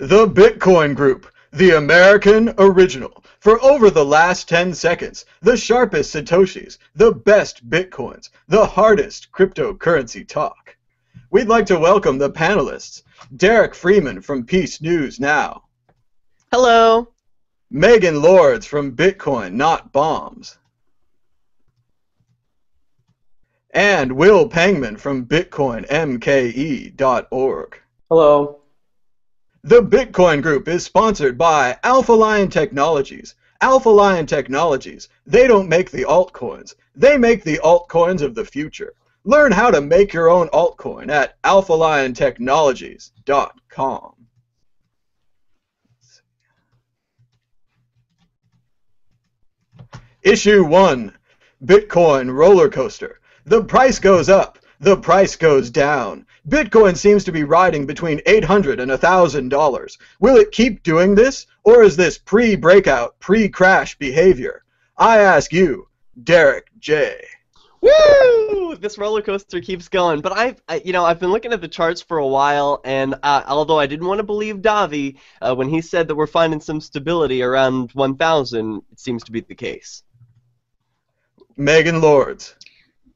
The Bitcoin Group, the American original. For over the last 10 seconds, the sharpest Satoshis, the best Bitcoins, the hardest cryptocurrency talk. We'd like to welcome the panelists Derrick Freeman from Peace News Now, Hello. Megan Lords from Bitcoin Not Bombs, and Will Pangman from BitcoinMKE.org. Hello. The Bitcoin Group is sponsored by Alpha Lion Technologies. Alpha Lion Technologies, they don't make the altcoins, they make the altcoins of the future. Learn how to make your own altcoin at alphaliontechnologies.com. Issue 1 Bitcoin roller coaster. The price goes up, the price goes down. Bitcoin seems to be riding between 800 and $1,000. Will it keep doing this, or is this pre breakout, pre crash behavior? I ask you, Derrick J. Woo! This roller coaster keeps going. But I've, I, you know, I've been looking at the charts for a while, and uh, although I didn't want to believe Davi uh, when he said that we're finding some stability around 1,000, it seems to be the case. Megan Lords.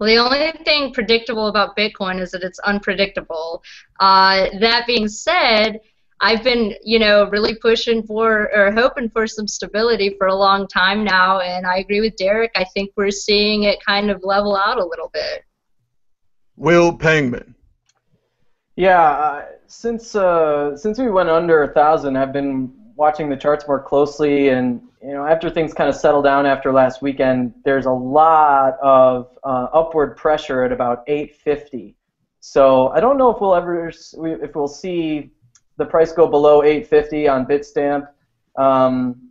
Well, the only thing predictable about Bitcoin is that it's unpredictable. Uh, that being said, I've been, you know, really pushing for or hoping for some stability for a long time now, and I agree with Derrick. I think we're seeing it kind of level out a little bit. Will Pangman. Yeah, uh, since uh, since we went under a thousand, I've been watching the charts more closely, and you know, after things kind of settle down after last weekend, there's a lot of uh, upward pressure at about 850. So I don't know if we'll ever if we'll see the price go below 850 on Bitstamp, um,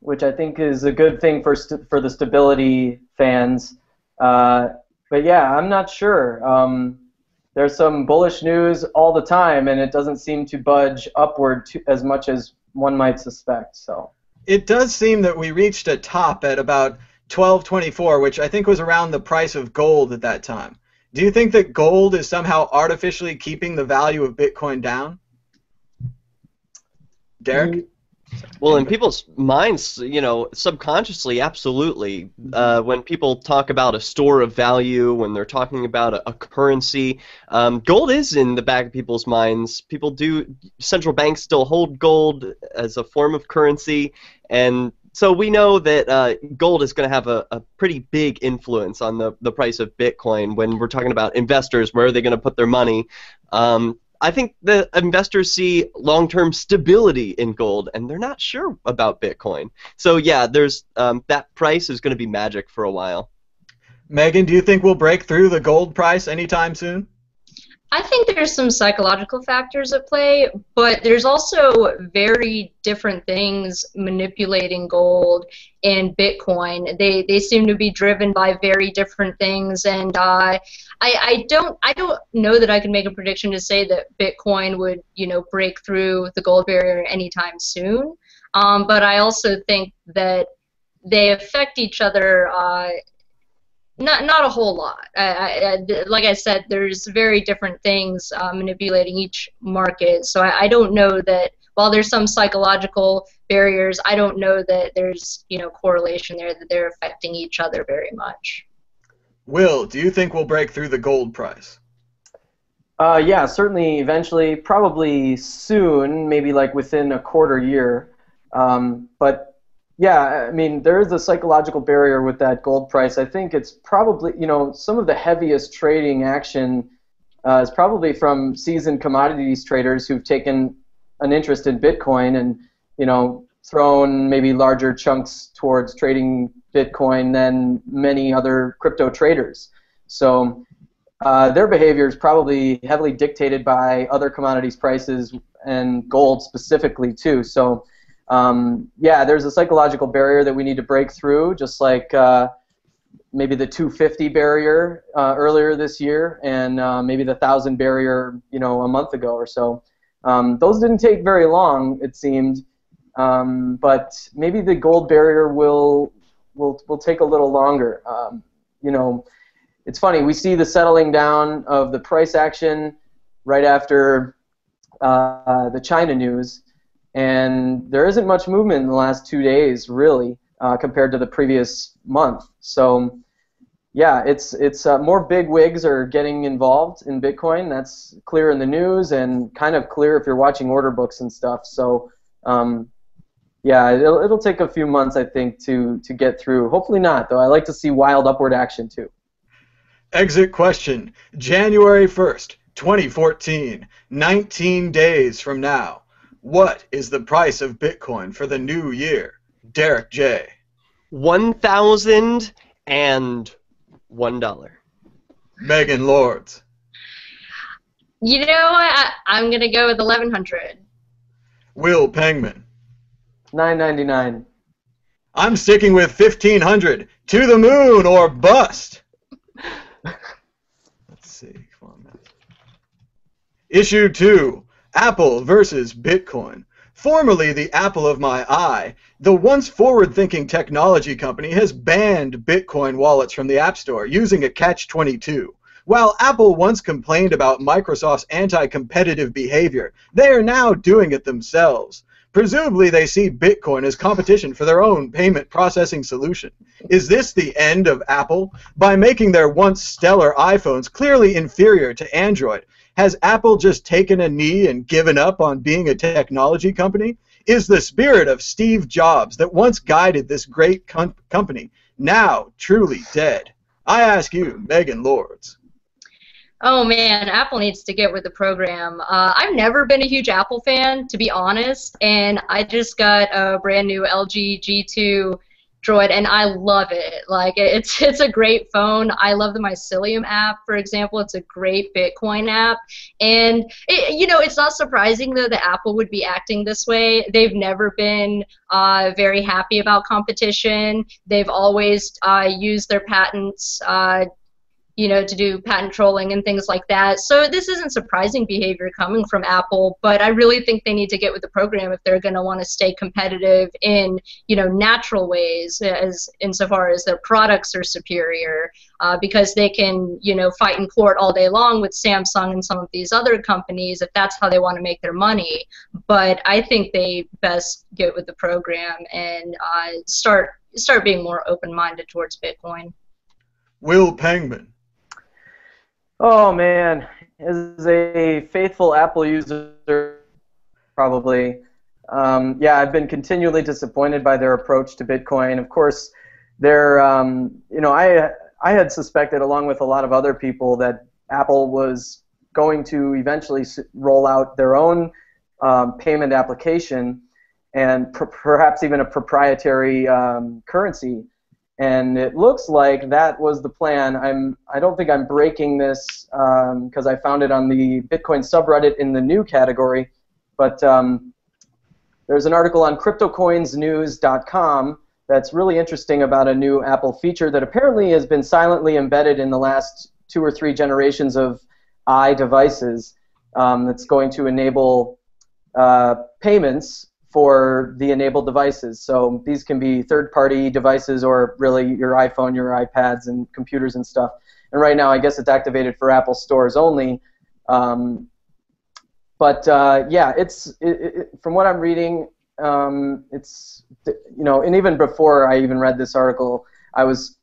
which I think is a good thing for for the stability fans. Uh, but yeah, I'm not sure. Um, there's some bullish news all the time, and it doesn't seem to budge upward to, as much as one might suspect. So It does seem that we reached a top at about 1224, which I think was around the price of gold at that time. Do you think that gold is somehow artificially keeping the value of Bitcoin down? Derrick? Mm, Well, in people's minds, you know, subconsciously, absolutely. Uh, when people talk about a store of value, when they're talking about a, a currency, um, gold is in the back of people's minds. People do, central banks still hold gold as a form of currency, and so we know that uh, gold is going to have a, a pretty big influence on the, the price of Bitcoin when we're talking about investors. Where are they going to put their money? Um, I think the investors see long-term stability in gold, and they're not sure about Bitcoin. So yeah, there's um, that price is going to be magic for a while. Megan, do you think we'll break through the gold price anytime soon? I think there's some psychological factors at play, but there's also very different things manipulating gold and Bitcoin. They they seem to be driven by very different things, and uh, I I don't I don't know that I can make a prediction to say that Bitcoin would you know break through the gold barrier anytime soon. Um, but I also think that they affect each other uh, not not a whole lot. I, I, like I said, there's very different things uh, manipulating each market. So I, I don't know that while there's some psychological barriers, I don't know that there's you know correlation there that they're affecting each other very much. Will, do you think we'll break through the gold price? Uh, yeah, certainly eventually, probably soon, maybe like within a quarter year. Um, but yeah, I mean, there is a psychological barrier with that gold price. I think it's probably, you know, some of the heaviest trading action uh, is probably from seasoned commodities traders who've taken an interest in Bitcoin and, you know, thrown maybe larger chunks towards trading Bitcoin than many other crypto traders. So uh, their behavior is probably heavily dictated by other commodities prices and gold specifically too. So um, yeah, there's a psychological barrier that we need to break through, just like uh, maybe the 250 barrier uh, earlier this year, and uh, maybe the thousand barrier, you know, a month ago or so. Um, those didn't take very long, it seemed, um, but maybe the gold barrier will will will take a little longer. Um, you know, it's funny we see the settling down of the price action right after uh, the China news and there isn't much movement in the last two days, really, uh, compared to the previous month. So, yeah, it's it's uh, more big wigs are getting involved in Bitcoin. That's clear in the news and kind of clear if you're watching order books and stuff. So, um, yeah, it'll, it'll take a few months, I think, to to get through. Hopefully not, though. I like to see wild upward action too. Exit question. January 1st, 2014, 19 days from now. What is the price of Bitcoin for the new year? Derrick J. One thousand and one dollar. And $1. Megan Lords. You know, I, I'm gonna go with 1100. Will Pangman. Nine ninety nine. I'm sticking with 1500. To the moon or bust. Let's see. Come on, man. Issue 2 Apple versus Bitcoin. Formerly the apple of my eye, the once forward thinking technology company has banned Bitcoin wallets from the App Store using a catch 22. While Apple once complained about Microsoft's anti competitive behavior, they are now doing it themselves. Presumably, they see Bitcoin as competition for their own payment processing solution. Is this the end of Apple? By making their once stellar iPhones clearly inferior to Android, has Apple just taken a knee and given up on being a technology company? Is the spirit of Steve Jobs that once guided this great com- company now truly dead? I ask you, Megan Lords. Oh man, Apple needs to get with the program. Uh, I've never been a huge Apple fan, to be honest, and I just got a brand new LG G2 Droid, and I love it. Like it's it's a great phone. I love the Mycelium app, for example. It's a great Bitcoin app, and it, you know it's not surprising though that Apple would be acting this way. They've never been uh, very happy about competition. They've always uh, used their patents uh, you know, to do patent trolling and things like that. So this isn't surprising behavior coming from Apple, but I really think they need to get with the program if they're going to want to stay competitive in, you know, natural ways, as insofar as their products are superior, uh, because they can, you know, fight in court all day long with Samsung and some of these other companies if that's how they want to make their money. But I think they best get with the program and uh, start start being more open-minded towards Bitcoin. Will Pangman. Oh man, as a faithful Apple user, probably. Um, yeah, I've been continually disappointed by their approach to Bitcoin. Of course, they're, um, you know, I I had suspected, along with a lot of other people, that Apple was going to eventually roll out their own um, payment application and pr- perhaps even a proprietary um, currency and it looks like that was the plan. I'm I don't think I'm breaking this because um, I found it on the Bitcoin subreddit in the new category, but um, there's an article on CryptoCoinsNews.com that's really interesting about a new Apple feature that apparently has been silently embedded in the last two or three generations of i devices. Um, that's going to enable uh, payments for the enabled devices. So these can be third-party devices or really your iPhone, your iPads, and computers and stuff. And right now, I guess it's activated for Apple stores only. Um, but uh, yeah, it's it, it, from what I'm reading, um, it's you know, and even before I even read this article, I was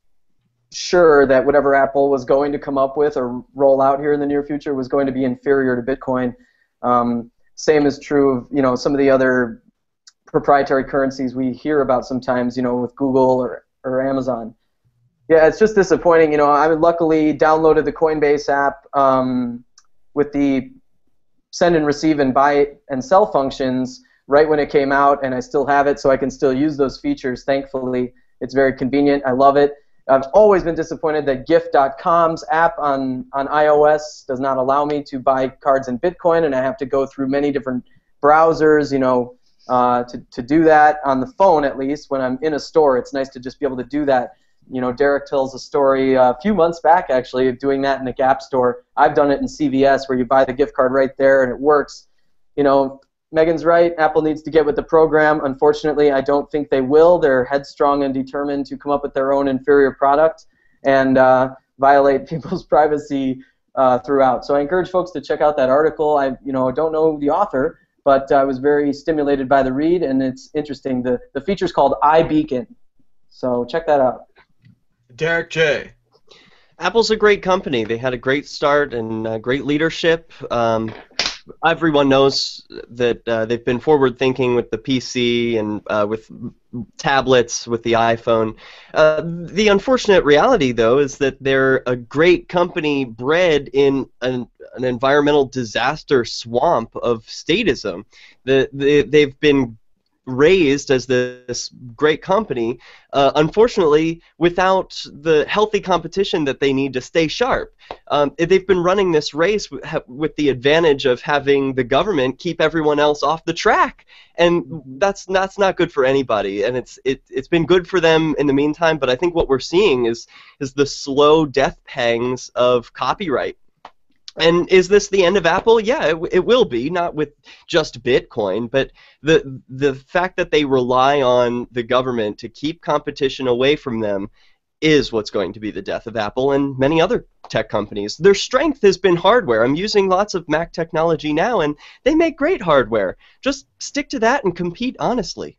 sure that whatever Apple was going to come up with or roll out here in the near future was going to be inferior to Bitcoin. Um, same is true of you know some of the other proprietary currencies we hear about sometimes, you know, with Google or, or Amazon. Yeah, it's just disappointing. You know, I luckily downloaded the Coinbase app um, with the send and receive and buy and sell functions right when it came out, and I still have it, so I can still use those features. Thankfully, it's very convenient. I love it. I've always been disappointed that Gyft.com's app on, on iOS does not allow me to buy cards in Bitcoin, and I have to go through many different browsers. You know, uh, to, to do that on the phone at least when I'm in a store. It's nice to just be able to do that. You know, Derrick tells a story a few months back actually of doing that in a Gap store. I've done it in CVS where you buy the gift card right there and it works. You know, Megan's right. Apple needs to get with the program. Unfortunately, I don't think they will. They're headstrong and determined to come up with their own inferior product and uh, violate people's privacy uh, throughout. So I encourage folks to check out that article. I, you know, don't know the author, but I was very stimulated by the read, and it's interesting. The the feature's called iBeacon, so check that out. Derrick J. Apple's a great company. They had a great start and uh, great leadership. Um, everyone knows that uh, they've been forward thinking with the PC and uh, with tablets, with the iPhone. Uh, the unfortunate reality, though, is that they're a great company bred in an, an environmental disaster swamp of statism. The, the, they've been raised as this great company, uh, unfortunately, without the healthy competition that they need to stay sharp. Um, they've been running this race with the advantage of having the government keep everyone else off the track, and that's that's not good for anybody. And it's it, it's been good for them in the meantime, but I think what we're seeing is is the slow death pangs of copyright and is this the end of Apple? Yeah, it, it, will be, not with just Bitcoin, but the the fact that they rely on the government to keep competition away from them is what's going to be the death of Apple and many other tech companies. Their strength has been hardware. I'm using lots of Mac technology now, and they make great hardware. Just stick to that and compete honestly.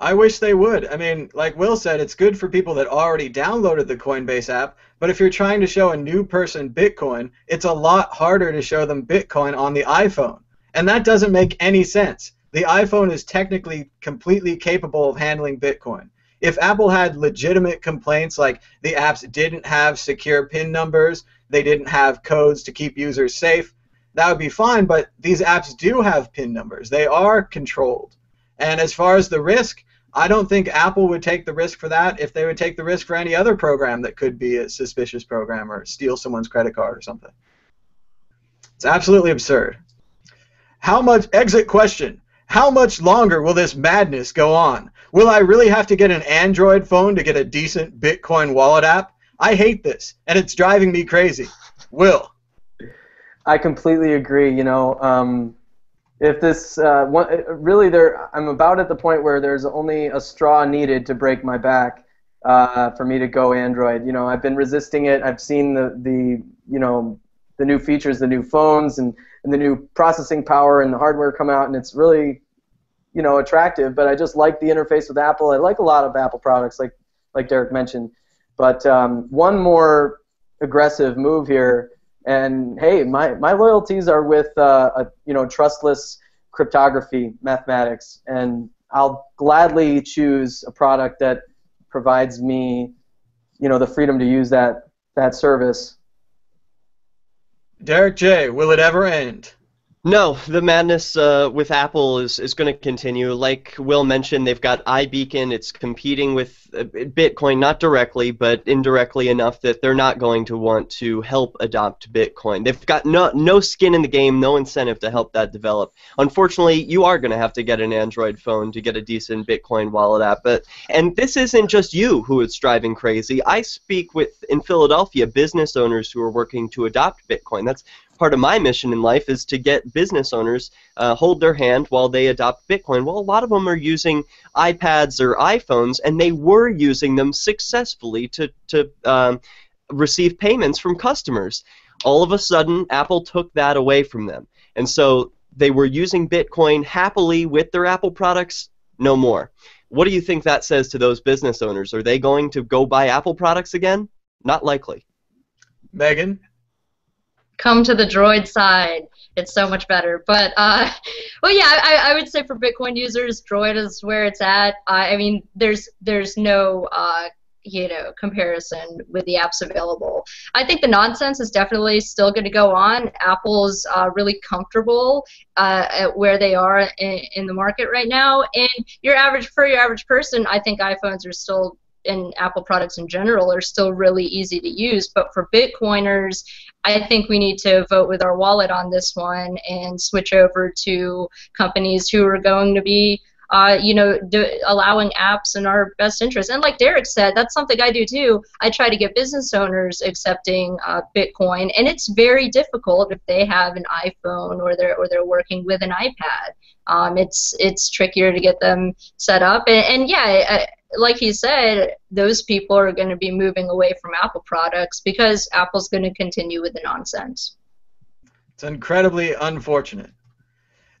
I wish they would. I mean, like Will said, it's good for people that already downloaded the Coinbase app, but if you're trying to show a new person Bitcoin, it's a lot harder to show them Bitcoin on the iPhone. And that doesn't make any sense. The iPhone is technically completely capable of handling Bitcoin. If Apple had legitimate complaints like the apps didn't have secure PIN numbers, they didn't have codes to keep users safe, that would be fine, but these apps do have PIN numbers. They are controlled. And as far as the risk, I don't think Apple would take the risk for that if they would take the risk for any other program that could be a suspicious program or steal someone's credit card or something. It's absolutely absurd. How much exit question? How much longer will this madness go on? Will I really have to get an Android phone to get a decent Bitcoin wallet app? I hate this, and it's driving me crazy. Will. I completely agree. You know, um, if this uh, one, uh, really there i'm about at the point where there's only a straw needed to break my back uh, for me to go android. You know i've been resisting it. I've seen the, the you know the new features the new phones and, and the new processing power and the hardware come out and it's really you know attractive but i just like the interface with apple. I like a lot of apple products like like derrick mentioned. But um, one more aggressive move here and hey, my, my loyalties are with uh, a you know trustless cryptography mathematics, and I'll gladly choose a product that provides me you know the freedom to use that that service. Derrick J, will it ever end? No, the madness uh, with Apple is, is going to continue. Like Will mentioned, they've got iBeacon. It's competing with uh, Bitcoin, not directly, but indirectly enough that they're not going to want to help adopt Bitcoin. They've got no, no skin in the game, no incentive to help that develop. Unfortunately, you are going to have to get an Android phone to get a decent Bitcoin wallet app. But, and this isn't just you who is driving crazy. I speak with, in Philadelphia, business owners who are working to adopt Bitcoin. That's part of my mission in life is to get business owners uh, hold their hand while they adopt Bitcoin. Well, a lot of them are using iPads or iPhones, and they were using them successfully to to um, receive payments from customers. All of a sudden, Apple took that away from them, and so they were using Bitcoin happily with their Apple products. No more. What do you think that says to those business owners? Are they going to go buy Apple products again? Not likely. Megan? Come to the droid side. It's so much better. But uh, well, yeah, I, I would say for Bitcoin users, droid is where it's at. I, mean, there's there's no uh, you know comparison with the apps available. I think the nonsense is definitely still going to go on. Apple's uh, really comfortable uh, at where they are in, in the market right now, and your average for your average person, I think iPhones are still and Apple products in general are still really easy to use. But for Bitcoiners, I think we need to vote with our wallet on this one and switch over to companies who are going to be. Uh, you know, do, allowing apps in our best interest. And like Derrick said, that's something I do too. I try to get business owners accepting uh, Bitcoin, and it's very difficult if they have an iPhone or they're or they're working with an iPad. Um, it's it's trickier to get them set up, and, and yeah, like he said, those people are going to be moving away from Apple products because Apple's going to continue with the nonsense. It's incredibly unfortunate.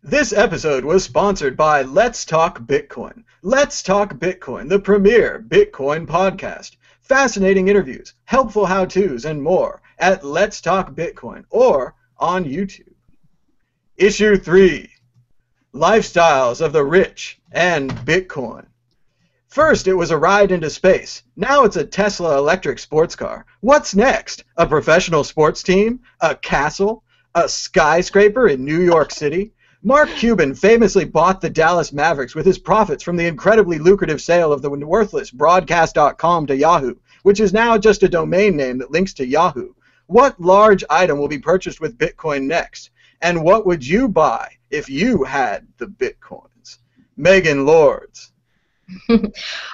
This episode was sponsored by Let's Talk Bitcoin. Let's Talk Bitcoin, the premier Bitcoin podcast. Fascinating interviews, helpful how to's, and more at Let's Talk Bitcoin or on YouTube. Issue 3 Lifestyles of the Rich and Bitcoin. First, it was a ride into space. Now it's a Tesla electric sports car. What's next? A professional sports team? A castle? A skyscraper in New York City? Mark Cuban famously bought the Dallas Mavericks with his profits from the incredibly lucrative sale of the worthless broadcast.com to Yahoo, which is now just a domain name that links to Yahoo. What large item will be purchased with Bitcoin next? And what would you buy if you had the Bitcoins? Megan Lords.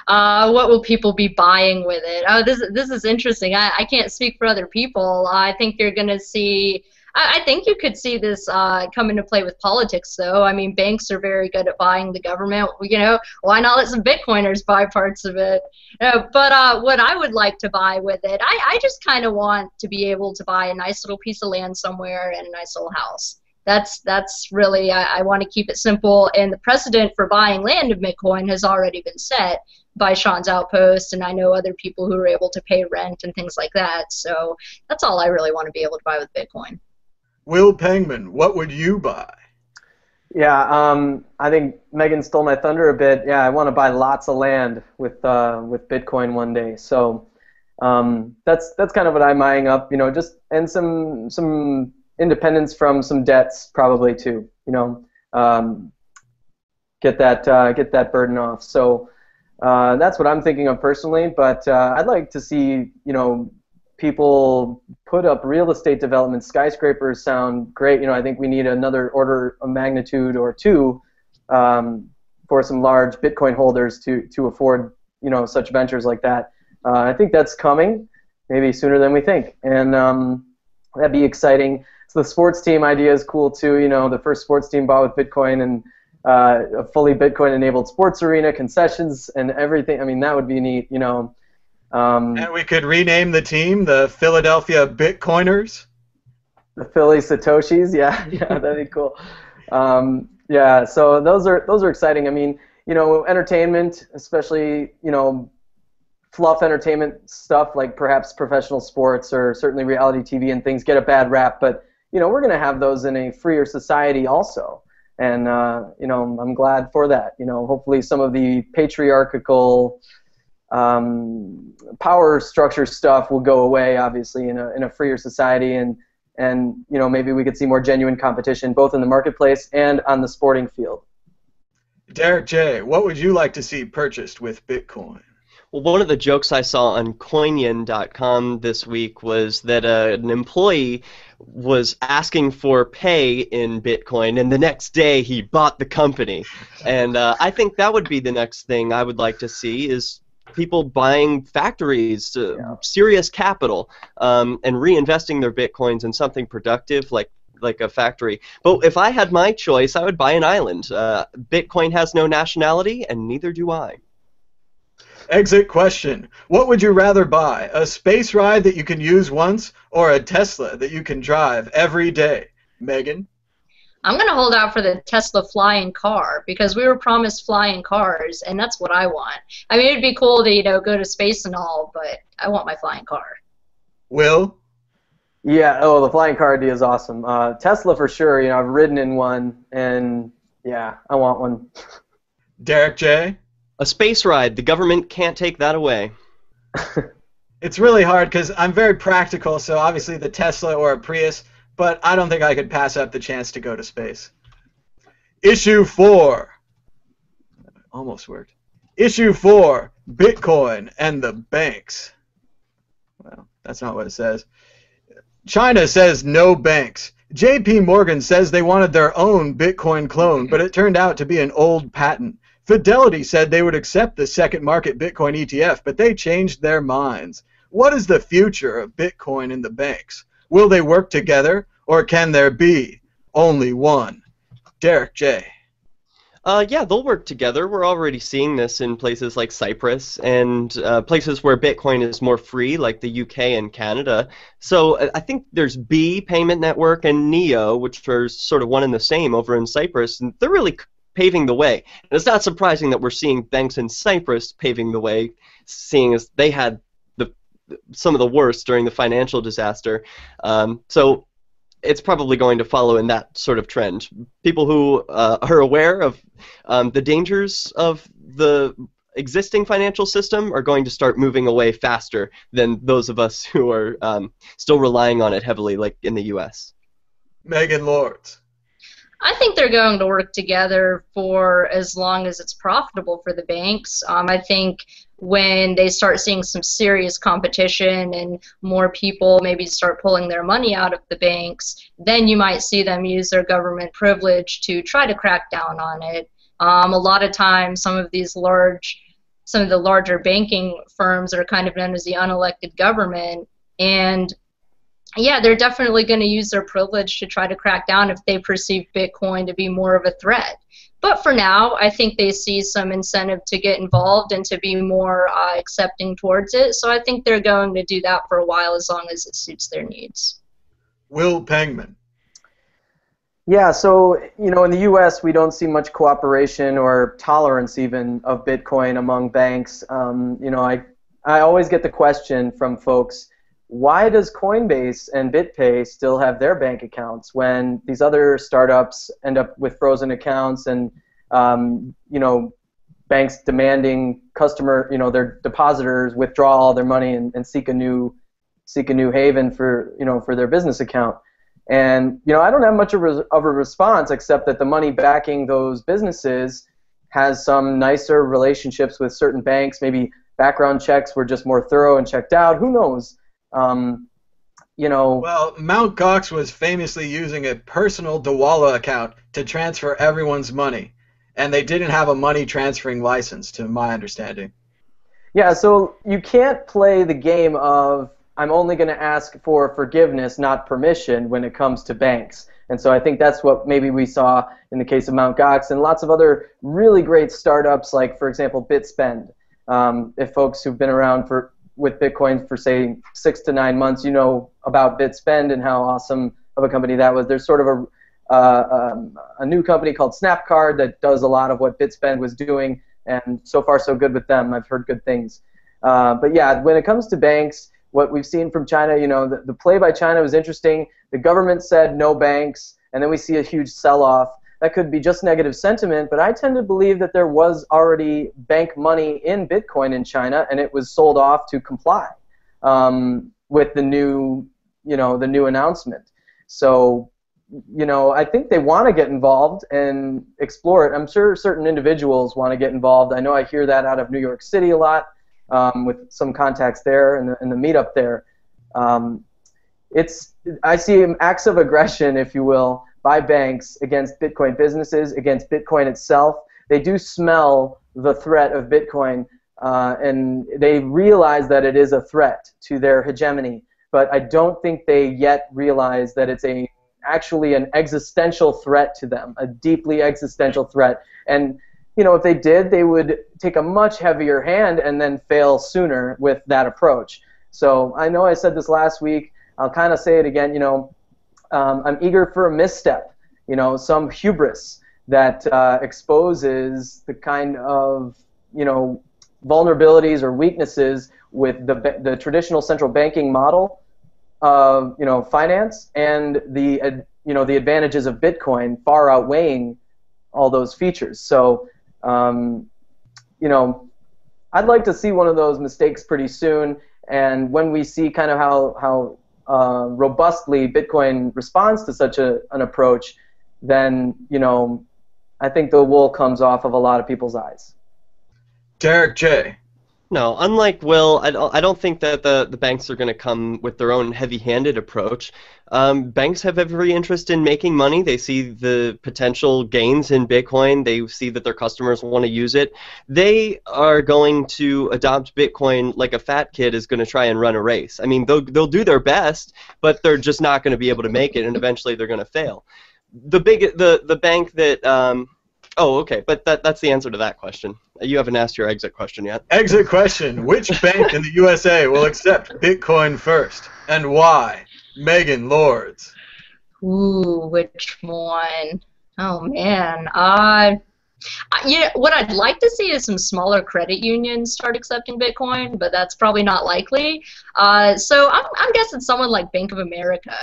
uh, what will people be buying with it? Oh, this this is interesting. I, I can't speak for other people. I think you're going to see. I, I, think you could see this uh, come into play with politics, though. I mean, banks are very good at buying the government. You know, why not let some Bitcoiners buy parts of it? Uh, but uh, what I would like to buy with it, I, I just kind of want to be able to buy a nice little piece of land somewhere and a nice little house that's that's really I, I want to keep it simple. And the precedent for buying land in Bitcoin has already been set by Sean's Outpost, and I know other people who are able to pay rent and things like that. So that's all I really want to be able to buy with Bitcoin. Will Pangman, what would you buy? Yeah, um, I think Megan stole my thunder a bit. Yeah, I want to buy lots of land with uh, with Bitcoin one day. So um, that's that's kind of what I'm eyeing up. You know, just and some some independence from some debts probably too. You know, um, get that uh, get that burden off. So uh, that's what I'm thinking of personally. But uh, I'd like to see you know people put up real estate development. Skyscrapers sound great. You know, I think we need another order of magnitude or two um, for some large Bitcoin holders to to afford you know such ventures like that. Uh, I think that's coming, maybe sooner than we think, and um, that'd be exciting. So the sports team idea is cool too. You know, the first sports team bought with Bitcoin and uh, a fully Bitcoin-enabled sports arena, concessions, and everything. I mean, that would be neat. You know. Um, and we could rename the team the Philadelphia Bitcoiners. The Philly Satoshis, yeah, yeah, that'd be cool. Um, yeah, so those are those are exciting. I mean, you know, entertainment, especially you know, fluff entertainment stuff like perhaps professional sports or certainly reality TV and things get a bad rap, but you know, we're going to have those in a freer society also. And, uh, you know, I'm glad for that. You know, hopefully some of the patriarchal um, power structure stuff will go away, obviously, in a, in a freer society. And, and, you know, maybe we could see more genuine competition both in the marketplace and on the sporting field. Derrick J., what would you like to see purchased with Bitcoin? Well, one of the jokes I saw on Coinion.com this week was that uh, an employee was asking for pay in Bitcoin, and the next day he bought the company. And uh, I think that would be the next thing I would like to see is people buying factories, uh, yeah. serious capital, um, and reinvesting their bitcoins in something productive like like a factory. But if I had my choice, I would buy an island. Uh, Bitcoin has no nationality, and neither do I. Exit question. What would you rather buy? A space ride that you can use once or a Tesla that you can drive every day? Megan? I'm going to hold out for the Tesla flying car because we were promised flying cars, and that's what I want. I mean, it'd be cool to, you know, go to space and all, but I want my flying car. Will? Yeah, oh, the flying car idea is awesome. Uh, Tesla for sure. You know, I've ridden in one, and yeah, I want one. Derrick J? A space ride. The government can't take that away. it's really hard because I'm very practical, so obviously the Tesla or a Prius, but I don't think I could pass up the chance to go to space. Issue 4. Almost worked. Issue 4 Bitcoin and the banks. Well, that's not what it says. China says no banks. JP Morgan says they wanted their own Bitcoin clone, but it turned out to be an old patent. Fidelity said they would accept the SecondMarket Bitcoin ETF, but they changed their minds. What is the future of Bitcoin and the banks? Will they work together, or can there be only one? Derrick J. Uh, yeah, they'll work together. We're already seeing this in places like Cyprus and uh, places where Bitcoin is more free, like the UK and Canada. So uh, I think there's Bee Payment Network and Neo, which are sort of one and the same over in Cyprus, and they're really paving the way. And it's not surprising that we're seeing banks in Cyprus paving the way, seeing as they had the some of the worst during the financial disaster. Um, so it's probably going to follow in that sort of trend. People who uh, are aware of um, the dangers of the existing financial system are going to start moving away faster than those of us who are um, still relying on it heavily, like in the U.S. Megan Lords. I think they're going to work together for as long as it's profitable for the banks. Um, I think when they start seeing some serious competition and more people maybe start pulling their money out of the banks, then you might see them use their government privilege to try to crack down on it. Um, a lot of times, some of these large, some of the larger banking firms are kind of known as the unelected government, and yeah, they're definitely going to use their privilege to try to crack down if they perceive Bitcoin to be more of a threat. But for now, I think they see some incentive to get involved and to be more uh, accepting towards it. So I think they're going to do that for a while as long as it suits their needs. Will Pangman. Yeah, so you know, in the U.S., we don't see much cooperation or tolerance even of Bitcoin among banks. Um, you know, I I always get the question from folks why does Coinbase and BitPay still have their bank accounts when these other startups end up with frozen accounts and um, you know banks demanding customer you know their depositors withdraw all their money and, and seek a new seek a new haven for you know for their business account? And you know I don't have much of a, of a response except that the money backing those businesses has some nicer relationships with certain banks. Maybe background checks were just more thorough and checked out. Who knows um, you know. Well, Mount Gox was famously using a personal Dwolla account to transfer everyone's money, and they didn't have a money transferring license, to my understanding. Yeah, so you can't play the game of I'm only going to ask for forgiveness, not permission, when it comes to banks. And so I think that's what maybe we saw in the case of Mount Gox and lots of other really great startups, like, for example, BitSpend. Um, if folks who've been around for with Bitcoin for say six to nine months, you know about BitSpend and how awesome of a company that was. There's sort of a uh, um, a new company called Snapcard that does a lot of what BitSpend was doing, and so far so good with them. I've heard good things. Uh, but yeah, when it comes to banks, what we've seen from China, you know, the, the play by China was interesting. The government said no banks, and then we see a huge sell-off that could be just negative sentiment, but I tend to believe that there was already bank money in Bitcoin in China, and it was sold off to comply um, with the new, you know, the new announcement. So, you know, I think they want to get involved and explore it. I'm sure certain individuals want to get involved. I know I hear that out of New York City a lot um, with some contacts there and the, and the meetup there. Um, it's I see acts of aggression, if you will, by banks against Bitcoin businesses, against Bitcoin itself. They do smell the threat of Bitcoin, uh, and they realize that it is a threat to their hegemony. But I don't think they yet realize that it's a actually an existential threat to them, a deeply existential threat. And you know, if they did, they would take a much heavier hand and then fail sooner with that approach. So I know I said this last week. I'll kind of say it again. You know, um, I'm eager for a misstep, you know, some hubris that uh, exposes the kind of, you know, vulnerabilities or weaknesses with the, the traditional central banking model of, you know, finance and the, uh, you know, the advantages of Bitcoin far outweighing all those features. So, um, you know, I'd like to see one of those mistakes pretty soon. And when we see kind of how, how uh, robustly Bitcoin responds to such a, an approach, then you know, I think the wool comes off of a lot of people's eyes. Derrick J. No, unlike Will, I don't, think that the, the banks are going to come with their own heavy handed approach. Um, banks have every interest in making money. They see the potential gains in Bitcoin. They see that their customers want to use it. They are going to adopt Bitcoin like a fat kid is going to try and run a race. I mean, they'll, they'll do their best, but they're just not going to be able to make it, and eventually they're going to fail. The big the, the bank that um, Oh, okay, but that that's the answer to that question. You haven't asked your exit question yet. Exit question: Which bank in the USA will accept Bitcoin first, and why? Megan Lords. Ooh, which one? Oh man, uh, you know, what I'd like to see is some smaller credit unions start accepting Bitcoin, but that's probably not likely. Uh, so I'm, I'm guessing someone like Bank of America.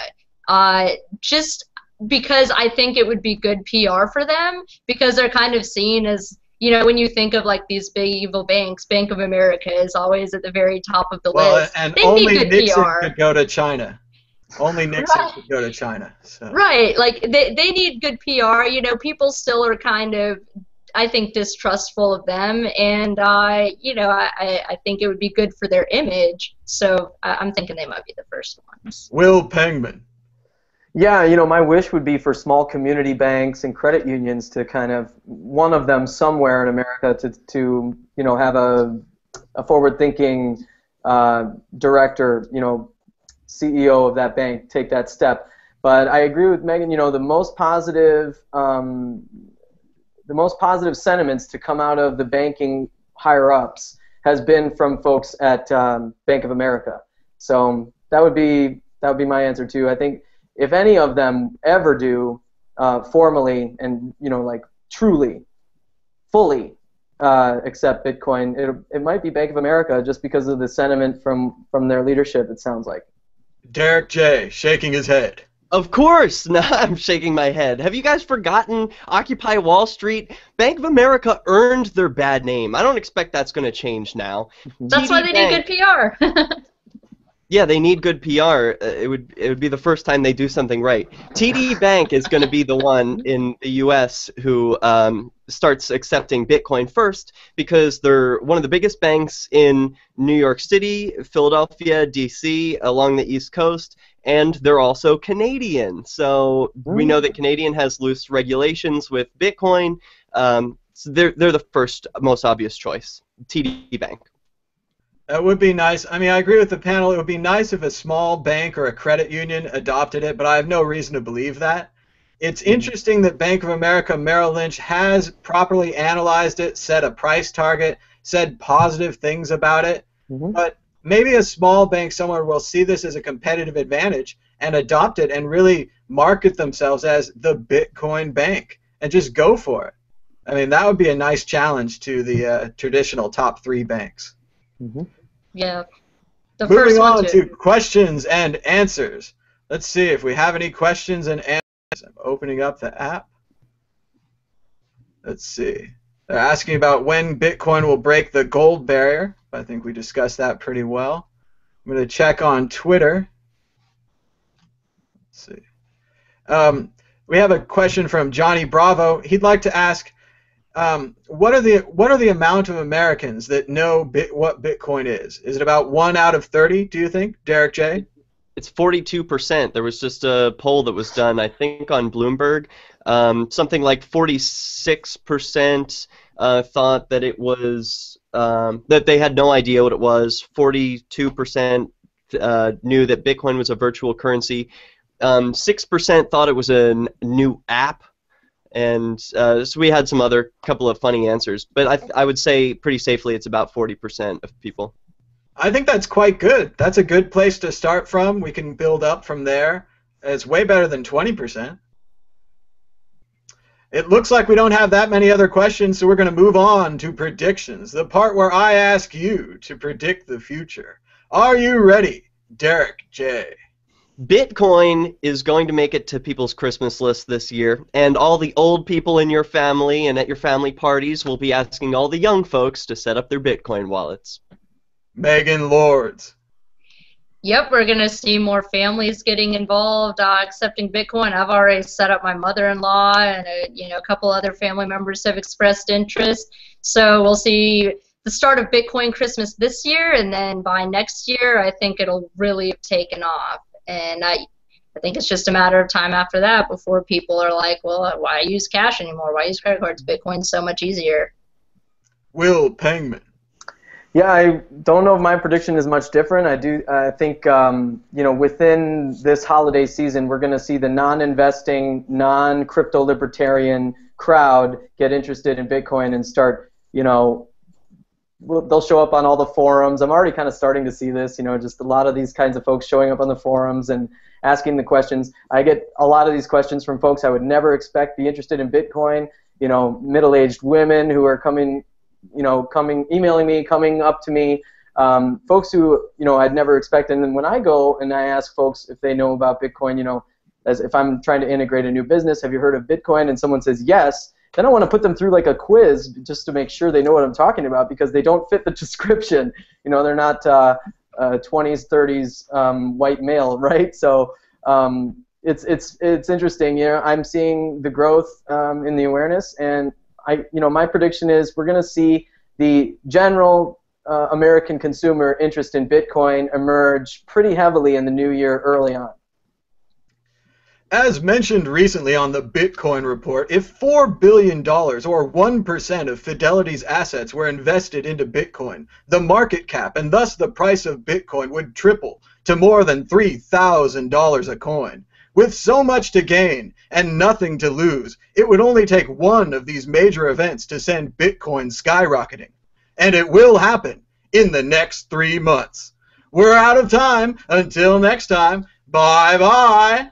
Uh, just because I think it would be good PR for them because they're kind of seen as you know when you think of like these big evil banks, Bank of America is always at the very top of the Well, list. and They only need good Nixon PR. could go to China. Only Nixon Right. could go to China. So. Right, like they they need good PR. You know, people still are kind of, I think, distrustful of them, and uh, you know, I, I think it would be good for their image. So I'm thinking they might be the first ones. Will Pangman. Yeah, you know, my wish would be for small community banks and credit unions to kind of one of them somewhere in America to to you know have a a forward-thinking uh, director, you know, CEO of that bank take that step. But I agree with Megan. You know, the most positive um, the most positive sentiments to come out of the banking higher ups has been from folks at um, Bank of America. So that would be that would be my answer too. I think if any of them ever do uh, formally and you know like truly, fully uh, accept Bitcoin, it, it might be Bank of America just because of the sentiment from from their leadership. It sounds like. Derrick J. shaking his head. Of course! Now I'm shaking my head. Have you guys forgotten Occupy Wall Street? Bank of America earned their bad name. I don't expect that's going to change now. That's why they Bank- need good PR. Yeah, they need good PR. Uh, It would it would be the first time they do something right. TD Bank is going to be the one in the U.S. who um, starts accepting Bitcoin first because they're one of the biggest banks in New York City, Philadelphia, D.C., along the East Coast, and they're also Canadian. So we know that Canadian has loose regulations with Bitcoin. Um, so they're they're the first most obvious choice. TD Bank. That would be nice. I mean, I agree with the panel. It would be nice if a small bank or a credit union adopted it, but I have no reason to believe that. It's interesting that Bank of America Merrill Lynch has properly analyzed it, set a price target, said positive things about it, Mhm. but maybe a small bank somewhere will see this as a competitive advantage and adopt it and really market themselves as the Bitcoin bank and just go for it. I mean, that would be a nice challenge to the uh, traditional top three banks. Yeah, the Moving first on one to questions and answers. Let's see if we have any questions and answers. I'm opening up the app. Let's see. They're asking about when Bitcoin will break the gold barrier. I think we discussed that pretty well. I'm going to check on Twitter. Let's see. Um, we have a question from Johnny Bravo. He'd like to ask, um, what are the what are the amount of Americans that know bit, what Bitcoin is? Is it about one out of thirty? Do you think, Derrick J? It's 42%. There was just a poll that was done, I think, on Bloomberg. Um, something like 46% uh, thought that it was um, that they had no idea what it was. 42% uh, knew that Bitcoin was a virtual currency. Um, 6% thought it was a n- new app. And uh, so we had some other couple of funny answers, but I, I would say pretty safely it's about 40% of people. I think that's quite good. That's a good place to start from. We can build up from there. It's way better than 20%. It looks like we don't have that many other questions, so we're going to move on to predictions, the part where I ask you to predict the future. Are you ready, Derrick J? Bitcoin is going to make it to people's Christmas list this year, and all the old people in your family and at your family parties will be asking all the young folks to set up their Bitcoin wallets. Megan Lords. Yep, we're gonna see more families getting involved, uh, accepting Bitcoin. I've already set up my mother-in-law, and uh you know a couple other family members have expressed interest. So we'll see the start of Bitcoin Christmas this year, and then by next year, I think it'll really have taken off. And I, I think it's just a matter of time after that before people are like, well, why use cash anymore? Why use credit cards? Bitcoin's so much easier. Will Pangman. Yeah, I don't know if my prediction is much different. I do. I think um, you know within this holiday season, we're going to see the non-investing, non-crypto libertarian crowd get interested in Bitcoin and start, you know, they'll show up on all the forums. I'm already kind of starting to see this, you know, just a lot of these kinds of folks showing up on the forums and asking the questions. I get a lot of these questions from folks I would never expect be interested in Bitcoin, you know, middle-aged women who are coming, you know, coming, emailing me, coming up to me, um, folks who, you know, I'd never expect And then when I go and I ask folks if they know about Bitcoin, you know, as if I'm trying to integrate a new business, have you heard of Bitcoin? And someone says yes, then I want to put them through like a quiz just to make sure they know what I'm talking about because they don't fit the description. You know, they're not uh, uh, 20s, 30s um, white male, right? So um, it's it's it's interesting. You know, I'm seeing the growth um, in the awareness, and I, you know, my prediction is we're going to see the general uh, American consumer interest in Bitcoin emerge pretty heavily in the new year early on. As mentioned recently on the Bitcoin report, if $4 billion, or 1% of Fidelity's assets, were invested into Bitcoin, the market cap and thus the price of Bitcoin would triple to more than $3,000 a coin. With so much to gain and nothing to lose, it would only take one of these major events to send Bitcoin skyrocketing. And it will happen in the next three months. We're out of time. Until next time, bye bye.